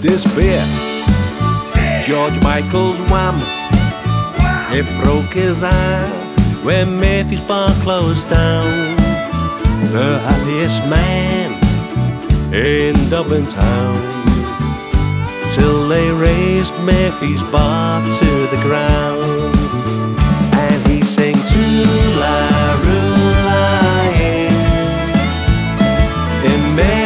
This beer, George Michael's Wham, it broke his eye when Murphy's bar closed down. The happiest man in Dublin town. Till they razed Murphy's bar to the ground. And he sang to La Rue in Murphy's